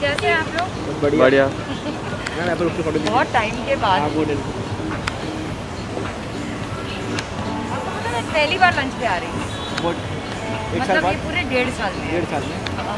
कैसे आप लोग? बढ़िया। बढ़िया। बहुत टाइम के बाद। पहली बार लंच पे आ रही हूँ। मतलब ये पूरे डेढ़ साल में डेढ़ साल में? हाँ।